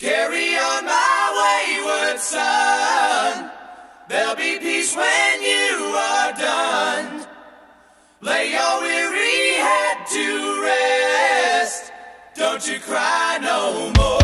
Carry on my wayward son. There'll be peace when you are done. Lay your weary head to rest. Don't you cry no more.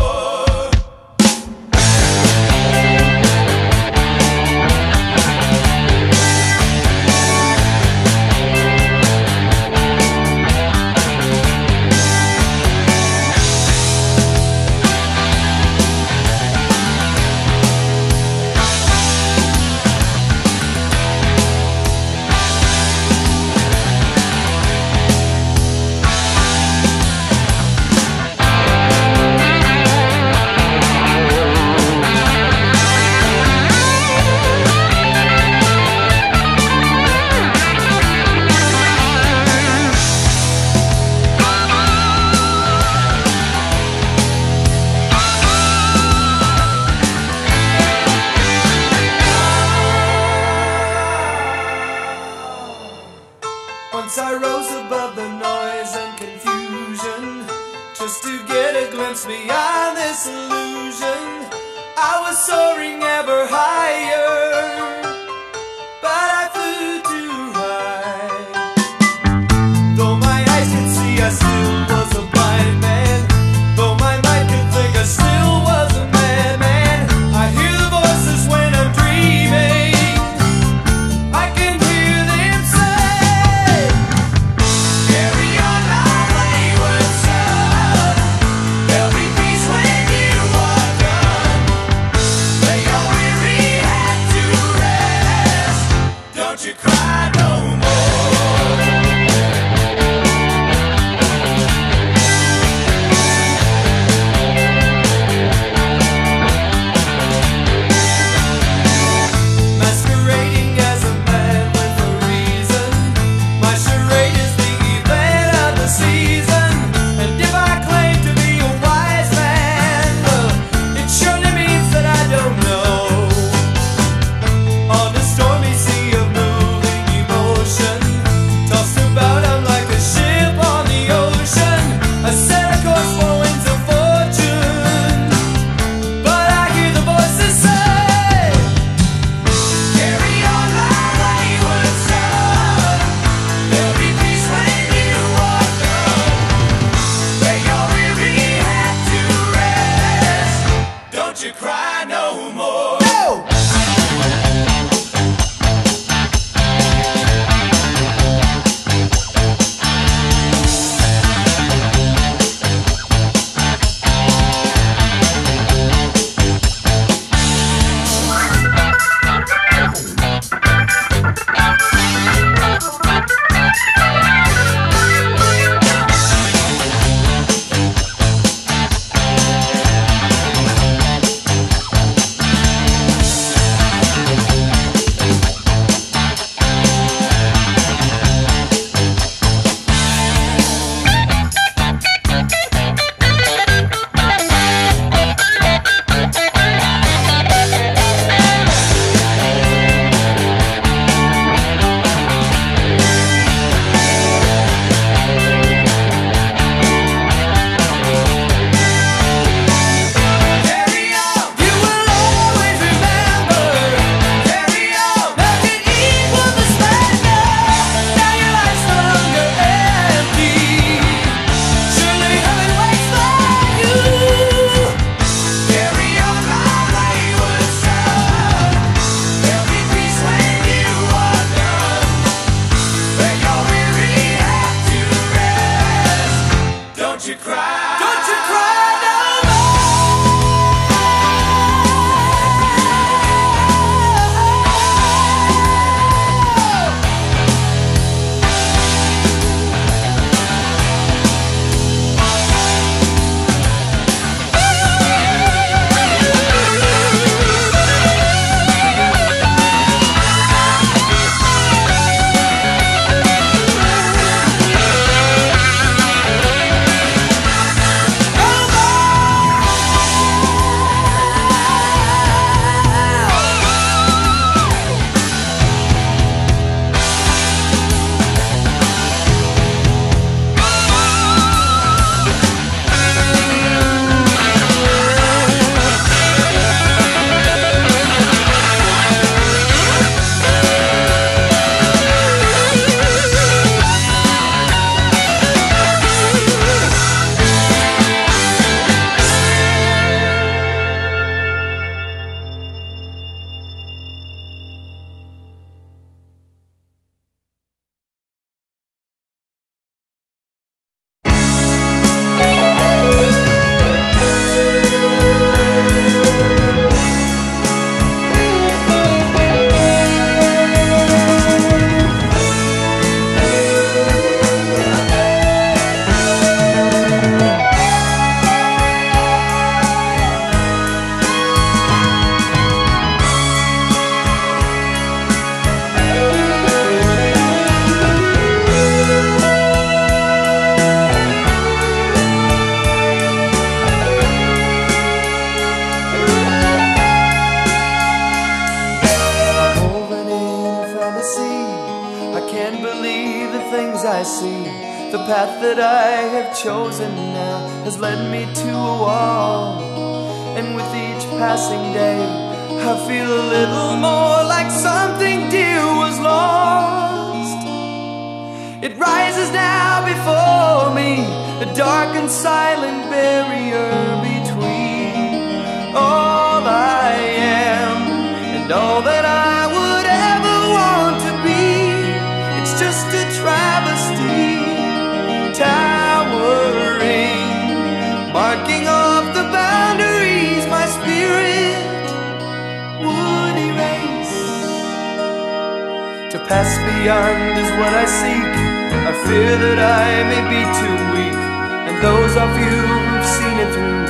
I may be too weak, and those of you who've seen it through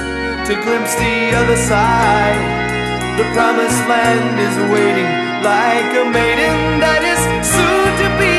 to glimpse the other side. The promised land is waiting like a maiden that is soon to be.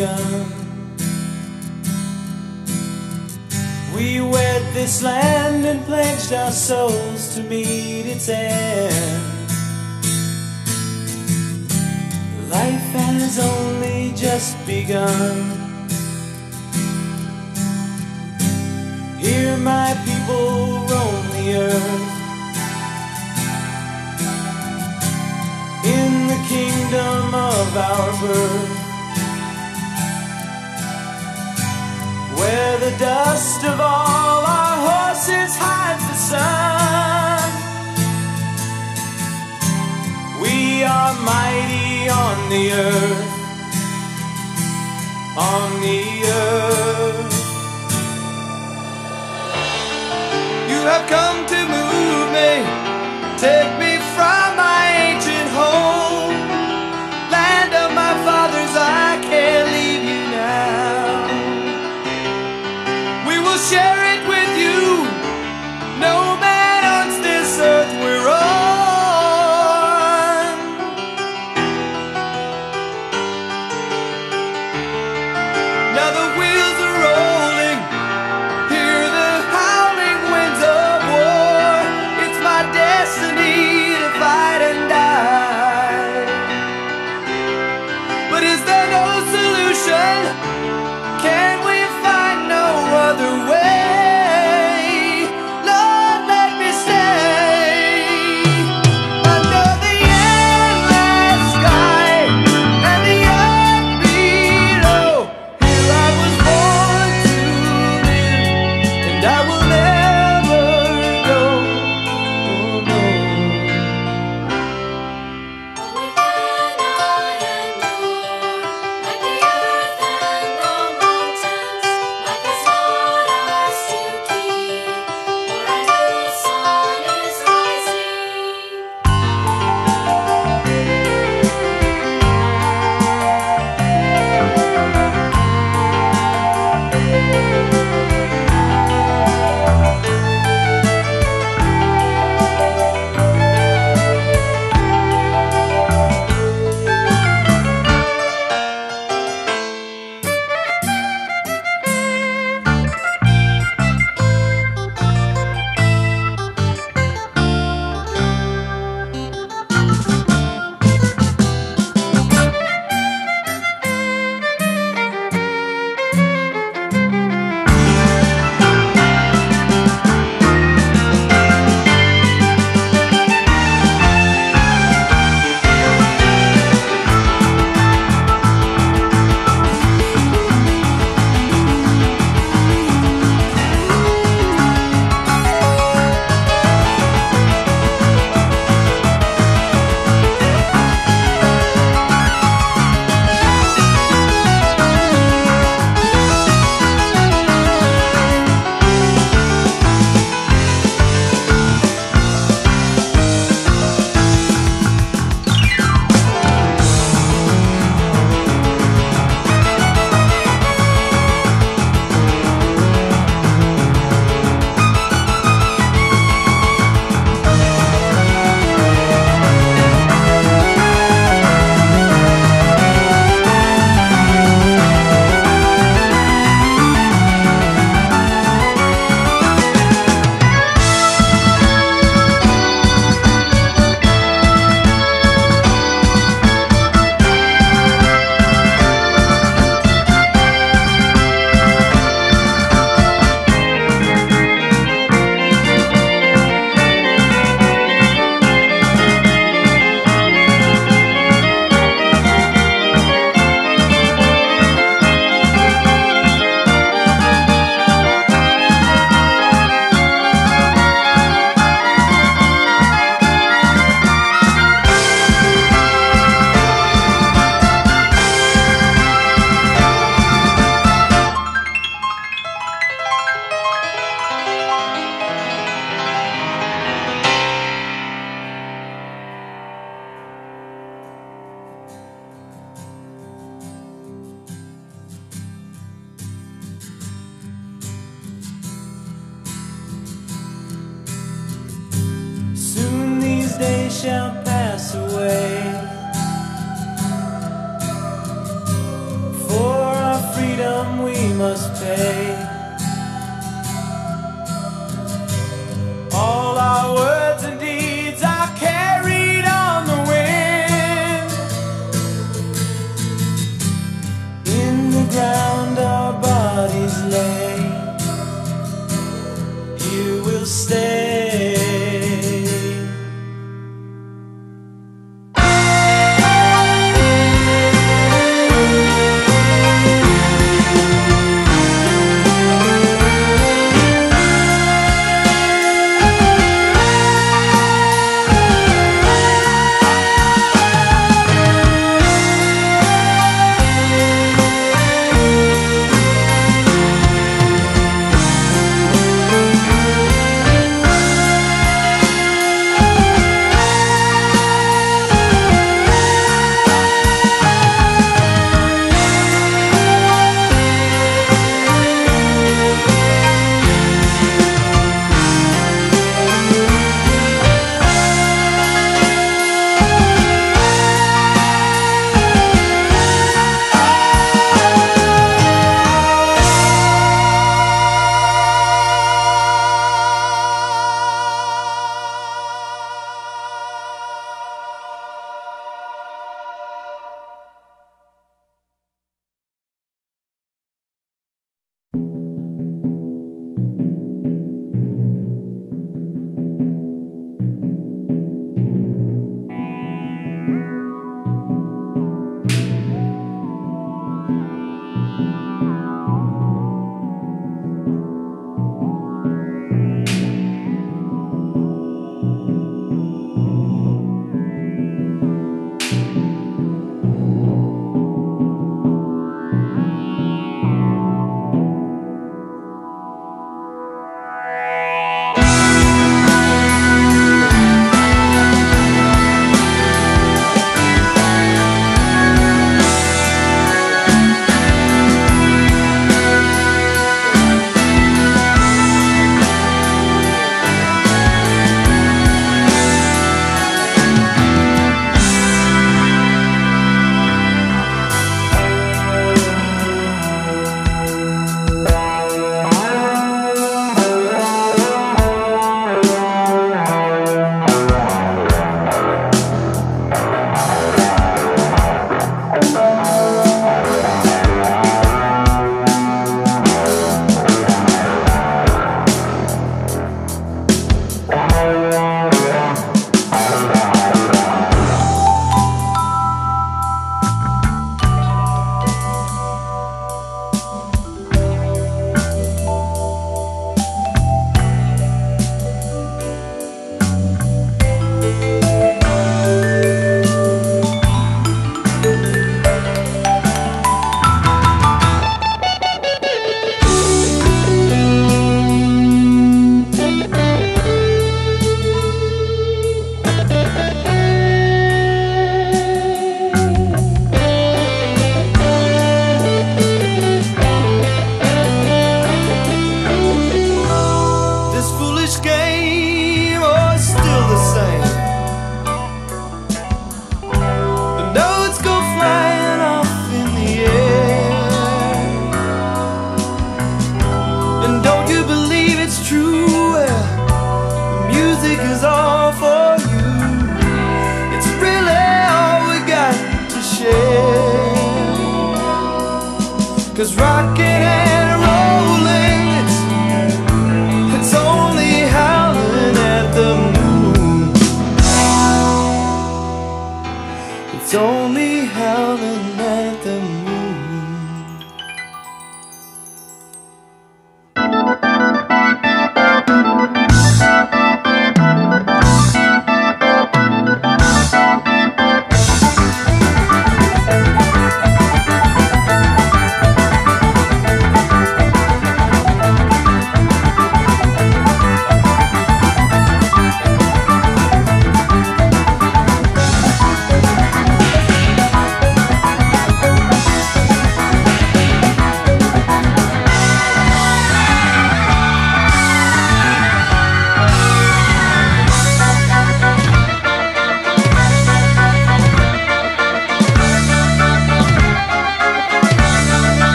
begun. We wed this land and pledged our souls to meet its end. Life has only just begun. Hear my people roam the earth. In the kingdom of our birth. where the dust of all our horses hides the sun. We are mighty on the earth, on the earth. You have come to move.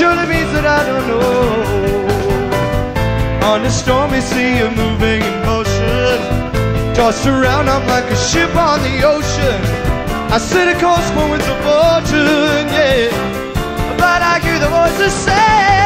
surely means that I don't know. On a stormy sea of moving motion, tossed around, I'm like a ship on the ocean. I sit a course for winds of fortune, yeah. But I hear the voices say.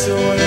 so